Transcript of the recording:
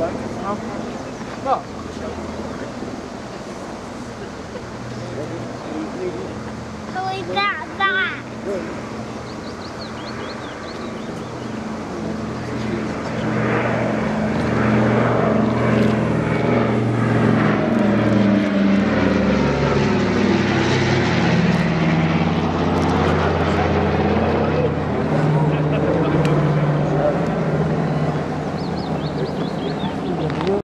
No. Who is that? That.